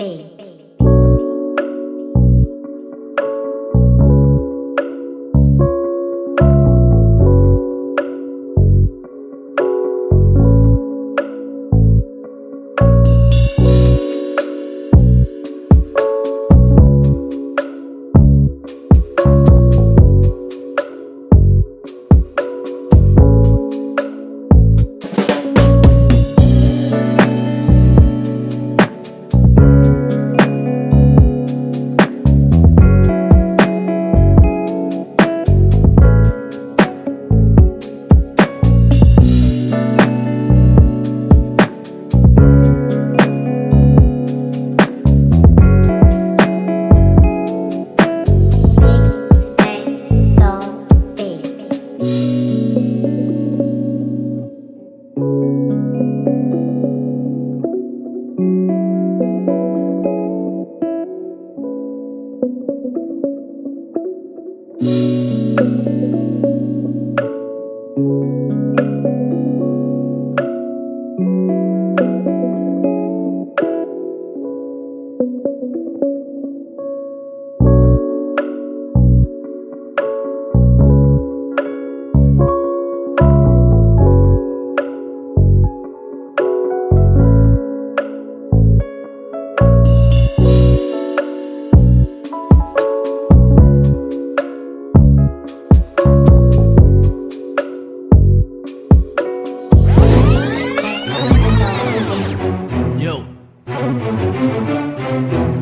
big.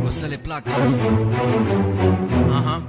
O să le placă asta Aha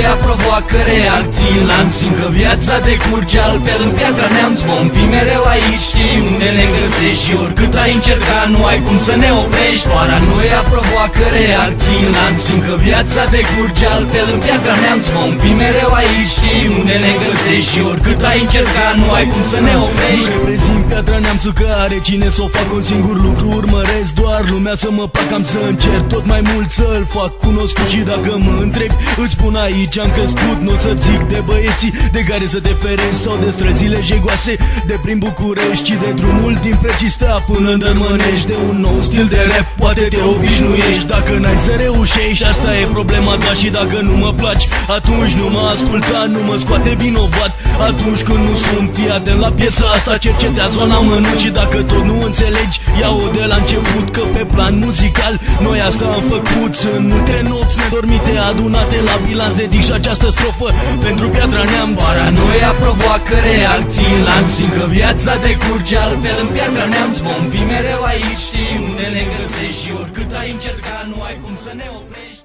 Paranoia provoacă reacții în lanț Fiindcă viața decurge altfel în piatra neamț Vom fi mereu aici, știi unde ne găsești Și oricât ai încercat, nu ai cum să ne oprești. Paranoia provoacă reacții în lanț Fiindcă viața decurge altfel în piatra neamț Vom fi mereu aici, știi unde ne găsești Și oricât ai încercat, nu ai cum să ne oprești. Reprezint piatra neamțul că are cine să o fac un singur lucru. Urmăresc doar lumea să mă plac Am să încerc tot mai mult să-l fac. Cunoscut Și dacă mă întreb îți spun aici am crescut Nu să zic de băieții de care să te ferești Sau de străzile jegoase de prin București Ci de drumul din Precistea până în Dărmănești De un nou stil de rap poate te obișnuiești Dacă n-ai să reușești asta e problema ta Și dacă nu mă placi atunci nu mă asculta Nu mă scoate vinovat atunci când nu sunt Fii atent la piesa asta cercetează zona mănânc Și dacă tot nu înțelegi ia-o de la început Că pe plan muzical noi asta am făcut Sunt multe nopți nedormite adunate la bilanț Dedic și această strofă. Pentru piatra neamț Paranoia provoacă reacții în lanț Fiindcă viața decurge altfel în piatra neamț. Vom fi mereu aici, știi unde ne găsești Și oricât ai încercat, nu ai cum să ne oprești